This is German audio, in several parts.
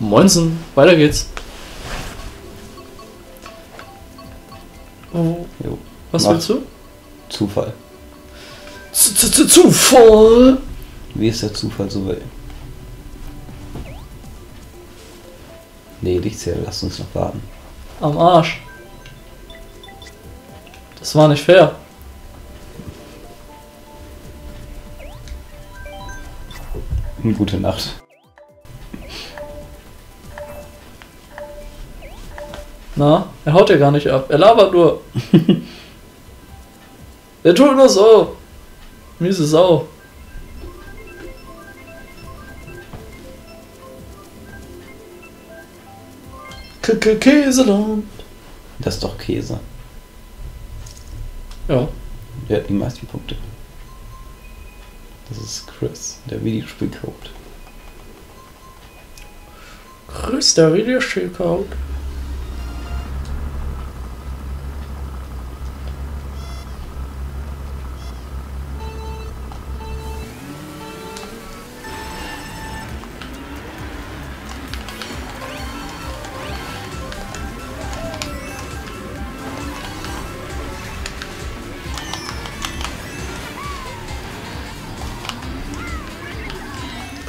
Moinsen, weiter geht's. Oh, Jo. was Mach. willst du? Zufall. Z -z -z Zufall! Wie ist der Zufall so will? Nee, nicht sehr, lass uns noch warten. Am Arsch. Das war nicht fair. Gute Nacht. Na, er haut ja gar nicht ab. Er labert nur. er tut nur so. Miese Sau. K -K Käseland. Das ist doch Käse. Ja. Der hat die meisten Punkte. Das ist Chris, der Videospielcode. Grüß der Videospielcode.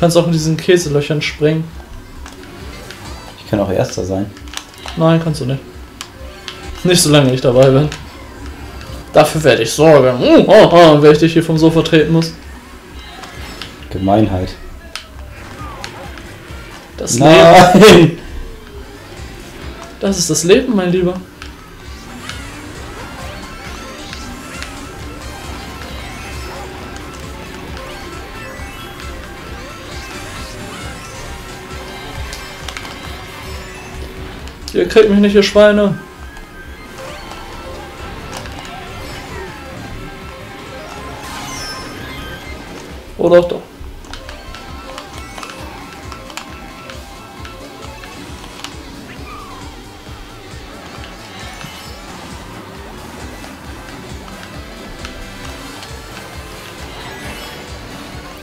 Kannst auch in diesen Käselöchern springen. Ich kann auch Erster sein. Nein, kannst du nicht. Nicht solange ich dabei bin. Dafür werde ich sorgen. Uh, oh, oh, wenn ich dich hier vom Sofa treten muss. Gemeinheit. Das Leben. Nein! Das ist das Leben, mein Lieber. Ihr kriegt mich nicht, ihr Schweine. Oh doch, doch.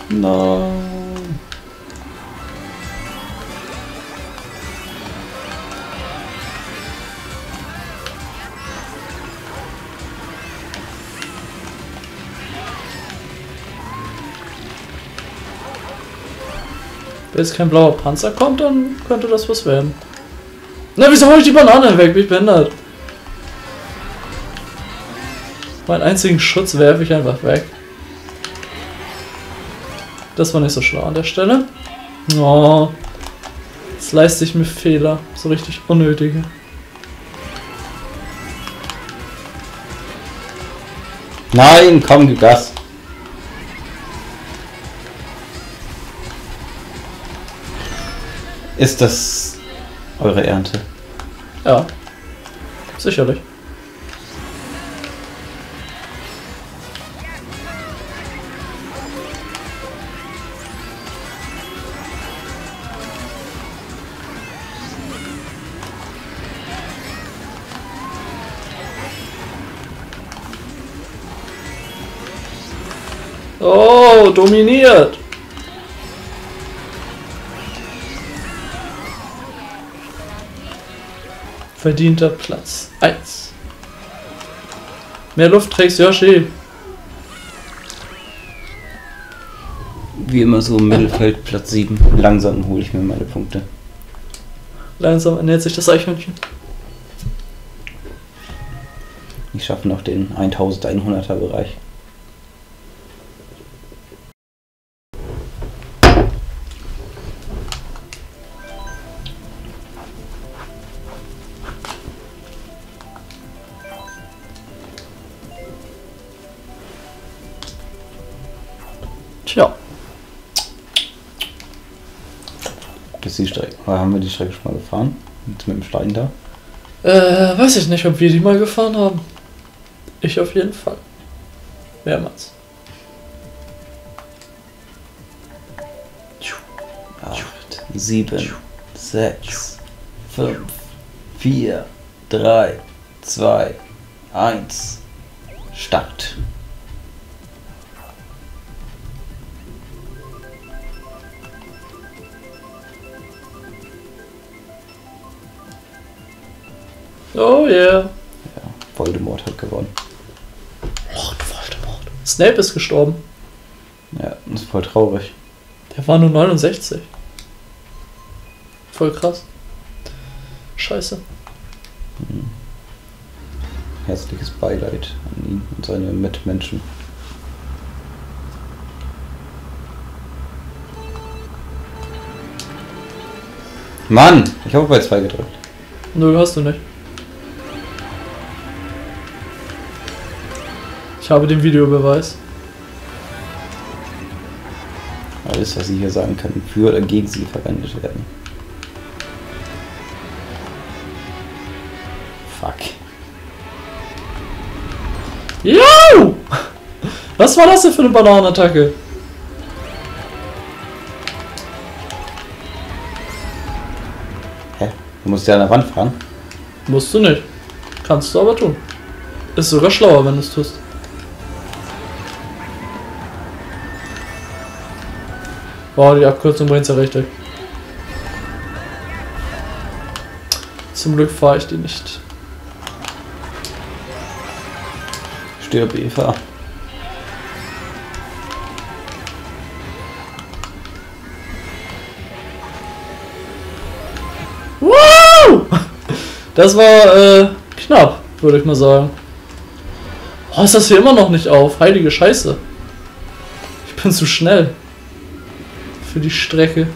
Nein. Wenn jetzt kein blauer Panzer kommt, dann könnte das was werden. Na, wieso hol ich die Banane weg? Bin ich behindert? Meinen einzigen Schutz werfe ich einfach weg. Das war nicht so schlau an der Stelle. Oh. Jetzt leiste ich mir Fehler. So richtig unnötige. Nein, komm, gib Gas. Ist das eure Ernte? Ja. Sicherlich. Oh, dominiert. Verdienter Platz 1. Mehr Luft trägst Yoshi. Wie immer so im Mittelfeld, Platz 7. Langsam hole ich mir meine Punkte. Langsam ernährt sich das Eichhörnchen. Ich schaffe noch den 1100er Bereich. Tja, Ist die Strecke. Haben wir die Strecke schon mal gefahren? Mit, mit dem Stein da? äh, weiß ich nicht, ob wir die mal gefahren haben. Ich auf jeden Fall. Mehrmals. 8, 7, 6, 5, 4, 3, 2, 1. Oh yeah. Ja, Voldemort hat gewonnen. Lord Voldemort. Snape ist gestorben. Ja, das ist voll traurig. Der war nur 69. Voll krass. Scheiße. Herzliches Beileid an ihn und seine Mitmenschen. Mann, ich habe bei zwei gedrückt. Null hast du nicht. Ich habe den Videobeweis. Alles, was Sie hier sagen können, für oder gegen Sie verwendet werden. Fuck. Jo! Was war das denn für eine Bananenattacke? Hä? Du musst ja an der Wand fahren. Musst du nicht. Kannst du aber tun. Ist sogar schlauer, wenn du es tust. Wow, die Abkürzung bringt's ja richtig. Zum Glück fahre ich die nicht. Stirb, Eva. Wow! Das war äh, knapp, würde ich mal sagen. Oh, ist das hier immer noch nicht auf? Heilige Scheiße. Ich bin zu schnell. Für die Strecke.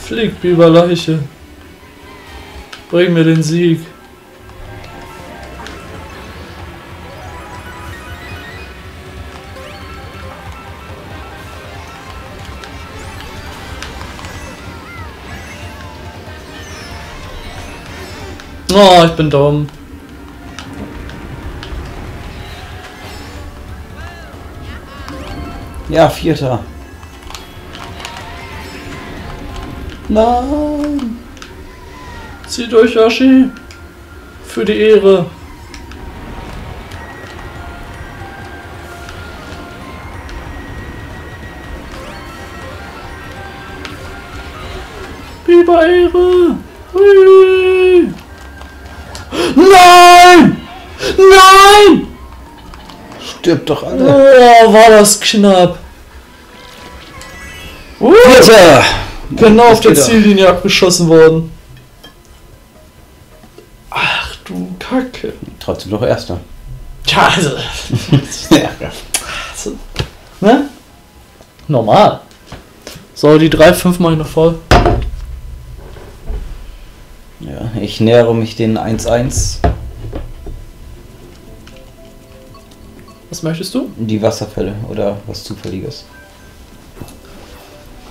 Flieg, Biberleiche. Bring mir den Sieg. Oh, ich bin dumm. Ja, Vierter. Nein. Zieh durch, Yoshi. Für die Ehre. Biber Ehre. Hui. Nein! Nein! Stirbt doch alle. Oh, war das knapp. Uh, Vierter. genau auf der er. Ziellinie abgeschossen worden. Du Kacke. Trotzdem noch Erster. Tja, also. ja. also ne? Normal. So, die 3, 5 mache ich noch voll. ja, ich nähere mich den 1-1. Was möchtest du? Die Wasserfälle oder was Zufälliges.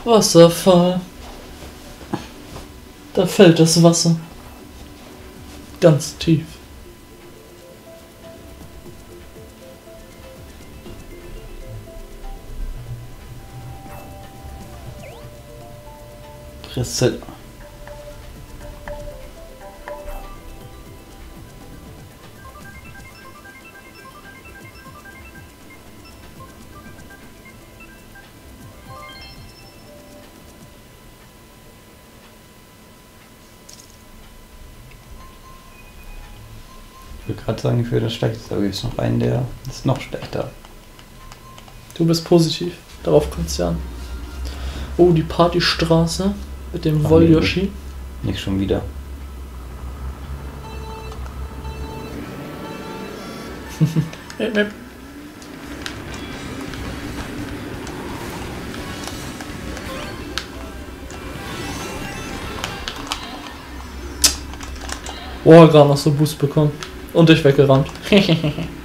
Wasserfall. Da fällt das Wasser. Ganz tief. Risse. Ich würde gerade sagen, ich würde das schlechteste, aber gibt es noch einen, der ist noch schlechter. Du bist positiv. Darauf kommt's ja an. Oh, die Partystraße mit dem Ach, Wollyoshi. Nicht schon wieder. Boah, gerade noch so Boost bekommen. Und dich weggerannt.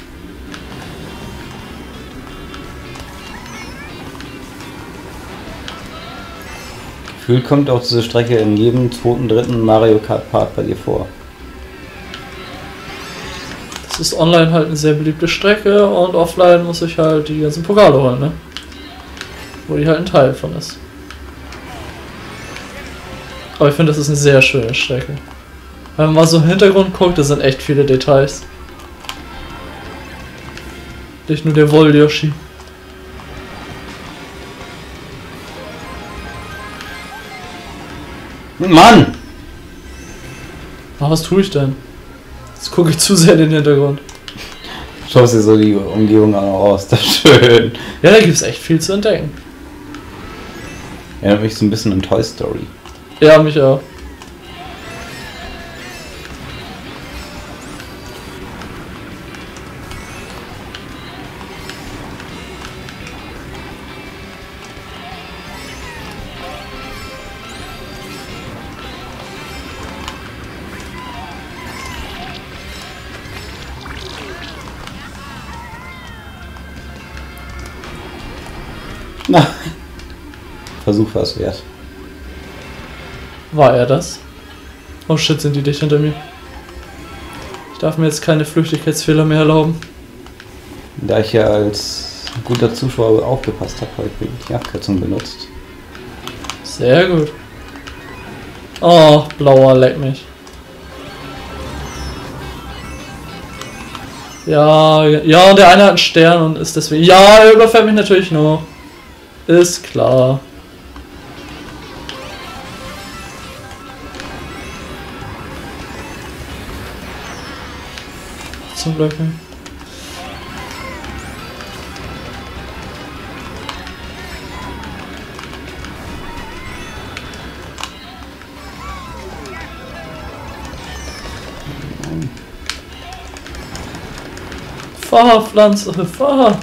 Gefühlt kommt auch diese Strecke in jedem zweiten, dritten Mario Kart Part bei dir vor. Das ist online halt eine sehr beliebte Strecke und offline muss ich halt die ganzen Pokale holen, ne? Wo die halt ein Teil von ist. Aber ich finde, das ist eine sehr schöne Strecke. Wenn man mal so im Hintergrund guckt, da sind echt viele Details. Nicht nur der Woll-Yoshi. Mann! Ah, was tue ich denn? Jetzt gucke ich zu sehr in den Hintergrund. Schaust dir so die Umgebung noch aus, das ist schön. Ja, da gibt es echt viel zu entdecken. Erinnert mich so ein bisschen an Toy Story. Ja, mich auch. Na. Versuch was wert. War er das? Oh shit, sind die dicht hinter mir. Ich darf mir jetzt keine Flüchtigkeitsfehler mehr erlauben. Da ich ja als guter Zuschauer aufgepasst habe, habe ich die Abkürzung benutzt. Sehr gut. Oh, blauer, leck mich. Ja, ja, und der eine hat einen Stern und ist deswegen. Ja, er überfällt mich natürlich noch. Ist klar. Zum Glück. nicht. Fahr, Pflanze, fahr.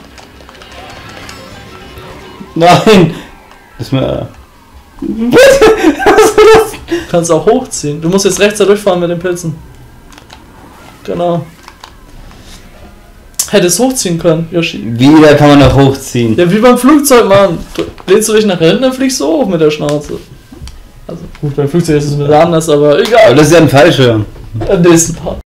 Nein! Das ist mir. Kannst auch hochziehen. Du musst jetzt rechts da durchfahren mit den Pilzen. Genau. Hättest hochziehen können, Yoshi. Wieder kann man noch hochziehen. Ja, wie beim Flugzeug, Mann. Du, lehnst du dich nach hinten, dann fliegst du hoch mit der Schnauze. Also gut, beim Flugzeug ist es wieder anders, aber Aber egal. das ist ja ein Fallschirm. Am nächsten Part.